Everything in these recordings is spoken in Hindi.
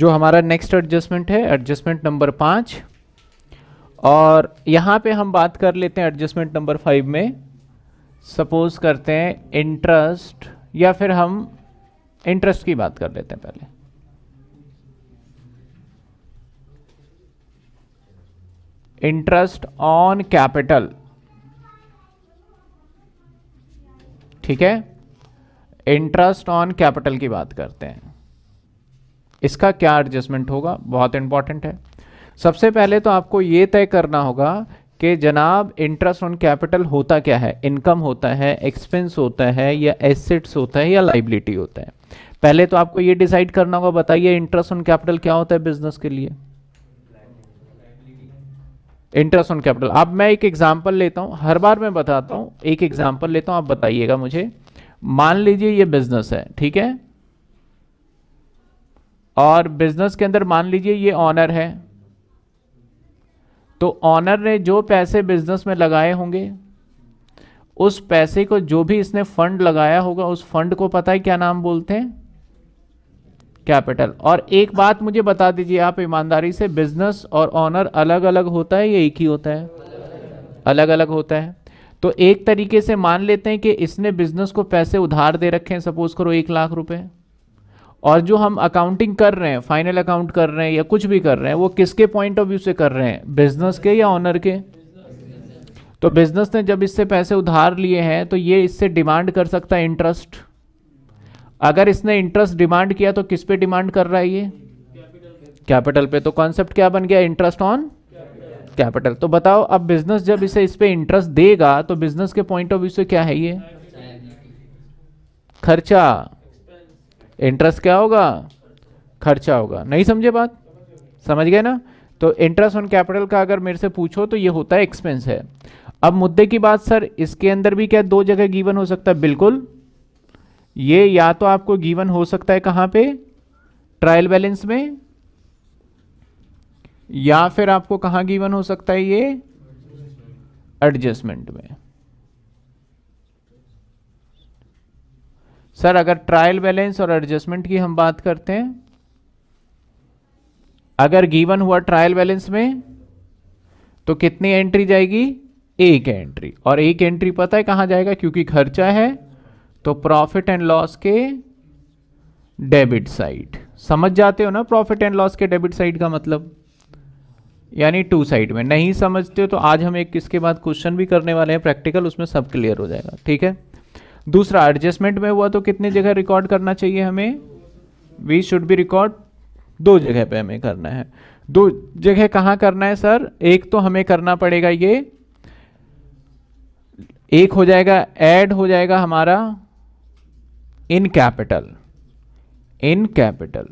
जो हमारा नेक्स्ट एडजस्टमेंट है एडजस्टमेंट नंबर पाँच। और यहाँ पे हम बात कर लेते हैं एडजस्टमेंट नंबर फाइव में। सपोज़ करते हैं इंटरेस्ट या फिर हम इंटरेस्ट की बात कर लेते हैं पहले। इंटरेस्ट ऑन कैपिटल ठीक है? इंटरेस्ट ऑन कैपिटल की बात करते हैं। इसका क्या एडजस्टमेंट होगा? बहुत इंपॉर्टेंट है। सबसे पहले तो आपको ये तय करना होगा कि जनाब इंटरेस्ट ऑन कैपिटल होता क्या है? इनकम होता है एक्सपेंस होता है, या एसेट्स होता है, या लाइबिलिटी होता है। पहले तो आपको ये डिसाइड करना होगा, बताइए इंटरेस्ट ऑन कैपिटल क्या होता है बिज़नेस के लिए? इंटरेस्ट ऑन कैपिटल अब मैं एक एग्जांपल लेता हूँ। हर बार मैं बताता हूँ। एक एग्जांपल लेता हूँ, आप बताइएगा मुझे। मान लीजिए ये बिज़नेस है, ठीक है? और बिज़नेस के अंदर मान लीजिए ये ऑनर है तो ऑनर ने जो पैसे बिज़नेस में लगाए होंगे, उस पैसे को जो भी इसने फंड लगाया होगा, उस फंड को पता है क्या नाम बोलते हैं? कैपिटल और एक बात मुझे बता दीजिए, आप ईमानदारी से बिज़नेस और ऑनर अलग अलग होता है या एक ही होता है? अलग अलग होता है। तो एक तरीके से मान लेते हैं कि इसने बिज़नेस को पैसे उधार दे रखे हैं सपोज़ करो एक लाख रुपए। और जो हम अकाउंटिंग कर रहे हैं फाइनल अकाउंट कर रहे हैं या कुछ भी कर रहे हैं, वो किसके पॉइंट ऑफ़ व्यू से कर रहे हैं? बिज़नेस के या ऑनर के? तो बिज़नेस ने जब इससे पैसे उधार लिए हैं तो ये इससे डिमांड कर सकता है इंटरेस्ट अगर इसने इंटरेस्ट डिमांड किया तो किस पे डिमांड कर रहा है ये? कैपिटल पे। तो कॉन्सेप्ट क्या बन गया? इंटरेस्ट ऑन कैपिटल तो बताओ, अब बिज़नेस जब इसे इस पे इंटरेस्ट देगा तो बिज़नेस के पॉइंट ऑफ़ व्यू से क्या है ये? खर्चा। इंटरेस्ट क्या होगा? खर्चा होगा। नहीं समझे बात? समझ गए ना? तो इंटरेस्ट ऑन कैपिटल का अगर मेरे से पूछो तो ये होता है एक्सपेंस है। अब मुद्दे की बात सर इसके अंदर भी क्या दो जगह गिवन हो सकता है? बिल्कुल। ये या तो आपको गिवन हो सकता है कहाँ पे? ट्रायल बैलेंस में। या फिर आपको कहाँ गिवन हो सकता है ये? एडजस्टमेंट में। सर, अगर ट्रायल बैलेंस और एडजस्टमेंट की हम बात करते हैं, अगर गिवन हुआ ट्रायल बैलेंस में तो कितनी एंट्री जाएगी? एक एंट्री और एक एंट्री पता है कहाँ जाएगा? क्योंकि खर्चा है तो प्रॉफिट एंड लॉस के डेबिट साइड समझ जाते हो ना प्रॉफिट एंड लॉस के डेबिट साइड का मतलब? यानी टू साइड में। नहीं समझते हो तो आज हम एक किसके बाद क्वेश्चन भी करने वाले हैं। प्रैक्टिकल उसमें सब क्लियर हो जाएगा। ठीक है? दूसरा एडजस्टमेंट में हुआ तो कितनी जगह रिकॉर्ड करना चाहिए हमें? वी शुड बी रिकॉर्ड दो जगह पे हमें करना है। दो जगह कहाँ करना है सर एक तो हमें करना पड़ेगा ये। एक हो जाएगा ऐड हो जाएगा हमारा इन कैपिटल इन कैपिटल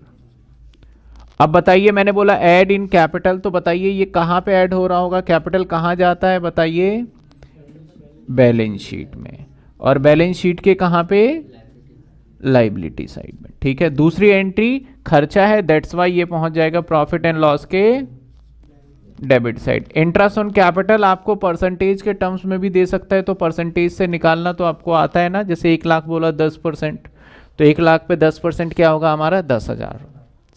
अब बताइए, मैंने बोला ऐड इन कैपिटल तो बताइए ये कहाँ पे ऐड हो रहा होगा? कैपिटल कहाँ जाता है, बताइए। बैलेंस शीट में। और बैलेंस शीट के कहाँ पे? लाइबिलिटी साइड में। ठीक है, दूसरी एंट्री खर्चा है दैट्स वाई ये पहुँच जाएगा प्रॉफिट एंड लॉस के debit side interest on capital आपको परसेंटेज के टर्म्स में भी दे सकता है तो परसेंटेज से निकालना तो आपको आता है ना, जैसे एक लाख बोला दस परसेंट तो एक लाख पे दस परसेंट क्या होगा हमारा? दस हज़ार।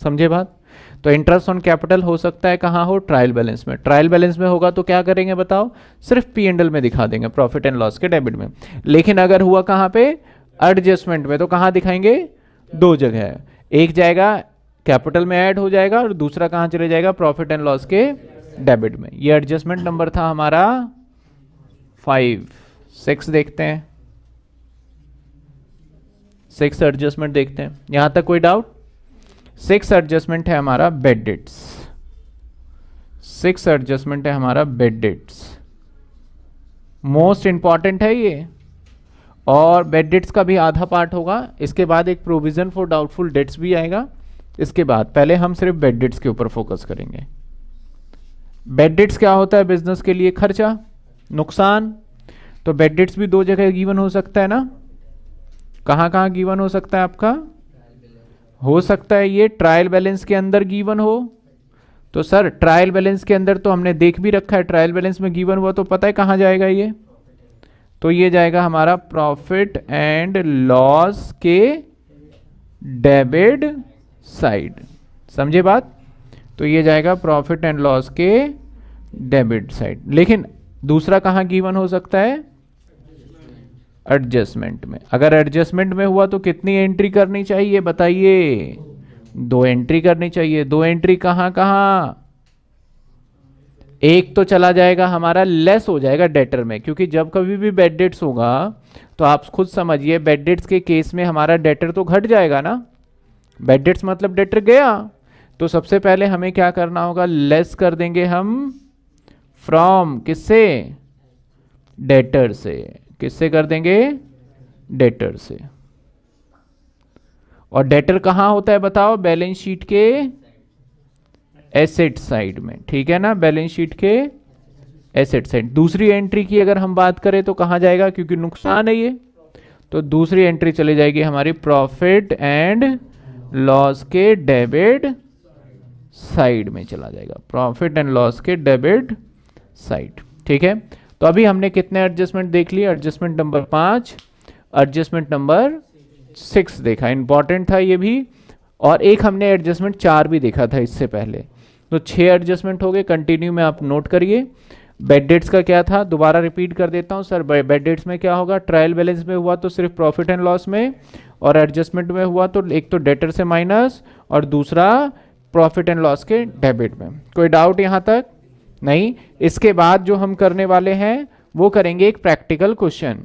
समझे बात? तो इंटरेस्ट ऑन कैपिटल हो सकता है कहाँ हो? ट्रायल बैलेंस में। ट्रायल बैलेंस में होगा तो क्या करेंगे बताओ? सिर्फ़ पी एंडल में दिखा देंगे प्रॉफिट एंड लॉस के डेबिट में। लेकिन अगर हुआ कहाँ पे? एडजस्टमेंट में। तो कहाँ दिखाएँगे? दो जगह एक जाएगा कैपिटल में ऐड हो जाएगा और दूसरा कहाँ चले जाएगा? प्रॉफिट एंड लॉस के डेबिट में। ये एडजस्टमेंट नंबर था हमारा फाइव सिक्स देखते हैं। सिक्स एडजस्टमेंट देखते हैं। यहाँ तक कोई डाउट सिक्स एडजस्टमेंट है हमारा बेड डेट्स। सिक्स एडजस्टमेंट है हमारा बेड डेट्स। मोस्ट इंपॉर्टेंट है ये। और बेड डेट्स का भी आधा पार्ट होगा। इसके बाद एक प्रोविज़न फॉर डाउटफुल डेट्स भी आएगा। इसके बाद पहले हम सिर्फ़ बेड डेट्स के ऊपर फोकस करेंगे। बेड डेट्स क्या होता है बिज़नेस के लिए? खर्चा? नुकसान? तो बेड डेट्स भी दो जगह गिवन हो सकता है ना? कहाँ कहाँ गिवन हो सकता है आपका? हो सकता है ये ट्रायल बैलेंस के अंदर गिवन हो। तो सर ट्रायल बैलेंस के अंदर तो हमने देख भी रखा है ट्रायल बैलेंस में गिवन हुआ तो पता है कहाँ जाएगा ये? तो ये जाएगा हमारा प्रॉफिट एंड लॉस के डेबिट साइड समझे बात? तो ये जाएगा प्रॉफिट एंड लॉस के डेबिट साइड लेकिन दूसरा कहाँ गिवन हो सकता है? एडजस्टमेंट में। अगर एडजस्टमेंट में हुआ तो कितनी एंट्री करनी चाहिए बताइए? दो एंट्री करनी चाहिए। दो एंट्री कहाँ कहाँ? एक तो चला जाएगा, हमारा लेस हो जाएगा डेटर में, क्योंकि जब कभी भी बेड डेट्स होगा तो आप खुद समझिए बेड डेट्स के केस में हमारा डेटर तो घट जाएगा ना। बेड डेट्स मतलब डेटर गया। तो सबसे पहले हमें क्या करना होगा? लेस कर देंगे हम फ्रॉम किससे? डेटर से। किससे कर देंगे? डेटर से। और डेटर कहाँ होता है बताओ? बैलेंस शीट के एसेट साइड में। ठीक है ना? बैलेंस शीट के एसेट साइड दूसरी एंट्री की अगर हम बात करें तो कहाँ जाएगा? क्योंकि नुकसान है ये। तो दूसरी एंट्री चली जाएगी हमारी प्रॉफिट एंड लॉस के डेबिट साइड में चला जाएगा। प्रॉफिट एंड लॉस के डेबिट साइड ठीक है? तो अभी हमने कितने एडजस्टमेंट देख लिए? एडजस्टमेंट नंबर पाँच एडजस्टमेंट नंबर सिक्स देखा। इंपॉर्टेंट था ये भी। और एक हमने एडजस्टमेंट चार भी देखा था इससे पहले। तो छह एडजस्टमेंट हो गए। कंटिन्यू में आप नोट करिए। बेड डेट्स का क्या था? दोबारा रिपीट कर देता हूँ सर बेड डेट्स में क्या होगा? ट्रायल बैलेंस में हुआ तो सिर्फ़ प्रॉफिट एंड लॉस में और एडजस्टमेंट में हुआ तो एक तो डेटर से माइनस और दूसरा प्रॉफिट एंड लॉस के डेबिट में। कोई डाउट यहाँ तक? नहीं इसके बाद जो हम करने वाले हैं वो करेंगे एक प्रैक्टिकल क्वेश्चन